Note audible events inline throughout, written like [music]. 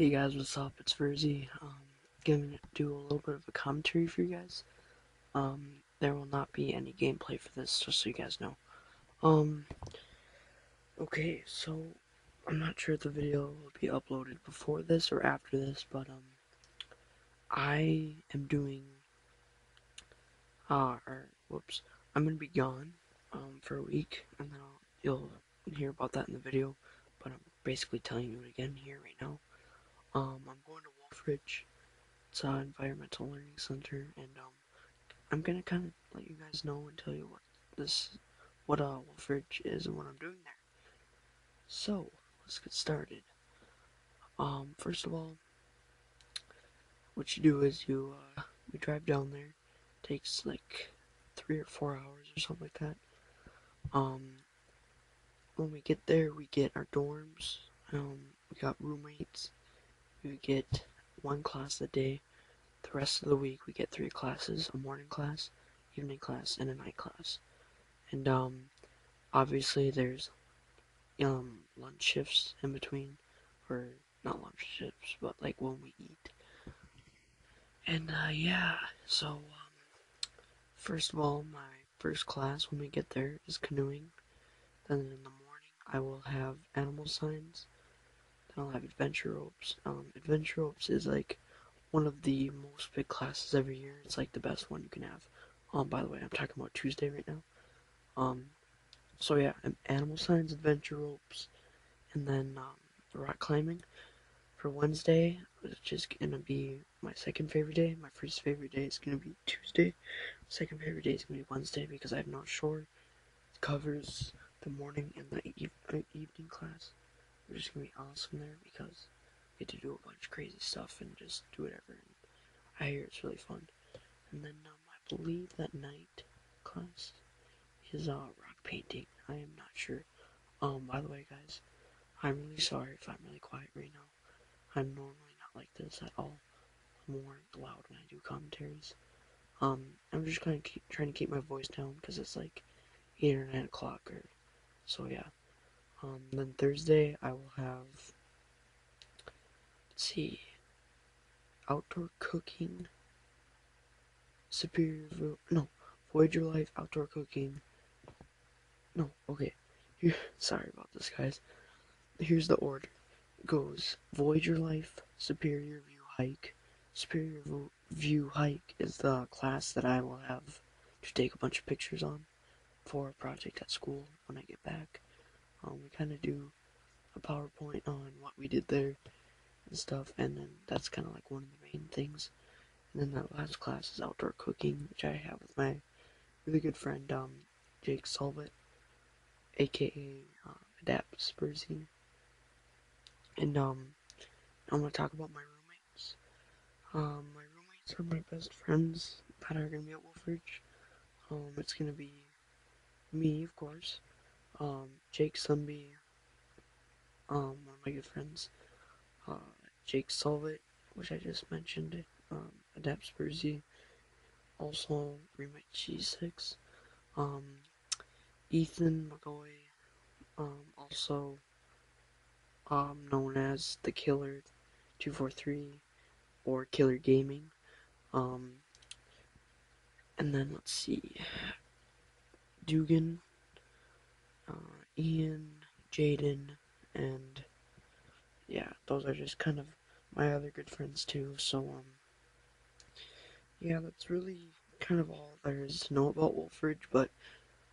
Hey guys, what's up? It's Verzyy. Um, gonna do a little bit of a commentary for you guys. Um, there will not be any gameplay for this, just so you guys know. Um, okay, so I'm not sure if the video will be uploaded before this or after this, but um, I am doing. Uh, whoops, I'm gonna be gone um for a week, and then I'll, you'll hear about that in the video. But I'm basically telling you it again here right now. Um, I'm going to Wolf Ridge. It's an environmental learning center, and um, I'm gonna kind of let you guys know and tell you what this, what uh Wolf Ridge is and what I'm doing there. So let's get started. Um, first of all, what you do is you uh, we drive down there. It takes like three or four hours or something like that. Um, when we get there, we get our dorms. Um, we got roommates. We get one class a day. The rest of the week, we get three classes: a morning class, evening class, and a night class. And um, obviously, there's um lunch shifts in between, or not lunch shifts, but like when we eat. And uh, yeah, so um, first of all, my first class when we get there is canoeing. Then in the morning, I will have animal signs. I'll have adventure ropes. Um, adventure ropes is like one of the most big classes every year. It's like the best one you can have. Um, by the way, I'm talking about Tuesday right now. Um, so yeah, animal signs, adventure ropes, and then um, rock climbing for Wednesday, which is gonna be my second favorite day. My first favorite day is gonna be Tuesday. Second favorite day is gonna be Wednesday because I'm not sure It covers the morning and the eve- uh, evening class. Which is gonna be awesome there because we get to do a bunch of crazy stuff and just do whatever. And I hear it's really fun. And then um, I believe that night class is uh, rock painting. I am not sure. Um, by the way, guys, I'm really sorry if I'm really quiet right now. I'm normally not like this at all. I'm more loud when I do commentaries. Um, I'm just kind of trying to keep my voice down because it's like eight or nine o'clock, or so yeah. Um, then Thursday I will have. Let's see. Outdoor cooking. Superior no Voyageur Life outdoor cooking. No, okay. Here, [laughs] sorry about this, guys. Here's the order. It goes Voyageur Life, Superior View Hike. Superior View Hike is the class that I will have to take a bunch of pictures on for a project at school when I get back. Um, we kind of do a PowerPoint on what we did there and stuff, and then that's kind of like one of the main things. And then that last class is outdoor cooking, which I have with my really good friend um, Jake Solvit, aka uh, Adapt Spursy. And um, I'm gonna talk about my roommates. Um, my roommates are my best friends that are gonna be at Wolf Ridge. Um, it's gonna be me, of course, um, Jake Sunby, um, one of my good friends, uh, Jake Solvit, which I just mentioned, um, Adapt Spursy, also Remake G6, um, Ethan McCoy, um, also um, known as the Killer 243 or Killer Gaming, um, and then let's see, Dugan, uh, Ian, Jaden, and yeah, those are just kind of my other good friends too. So um, yeah, that's really kind of all there is to know about Wolf Ridge. But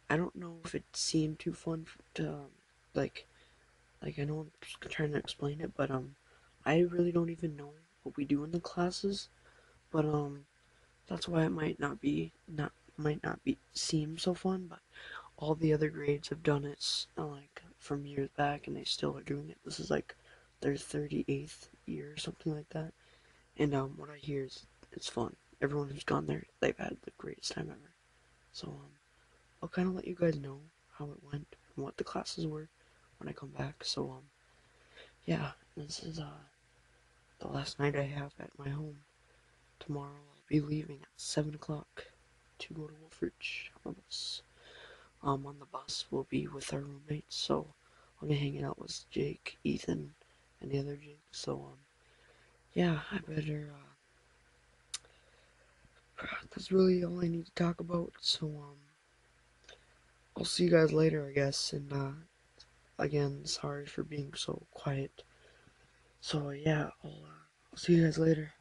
I don't know if it seemed too fun to um, like, like I know I'm trying to explain it, but um, I really don't even know what we do in the classes. But um, that's why it might not be not might not be seem so fun. But all the other grades have done it like from years back, and they still are doing it. This is like their 38th year or something like that. And um, what I hear is it's fun. Everyone who's gone there, they've had the greatest time ever. So um, I'll kind of let you guys know how it went and what the classes were when I come back. So um, yeah, this is uh the last night I have at my home. Tomorrow I'll be leaving at seven o'clock to go to Wolf Ridge on the bus. Um, on the bus we'll be with our roommates, so I'll be hanging out with Jake, Ethan, and the other Jake. So um, yeah, I better. Uh, [sighs] that's really all I need to talk about. So um, I'll see you guys later, I guess. And uh, again, sorry for being so quiet. So yeah, I'll, uh, I'll see you guys later.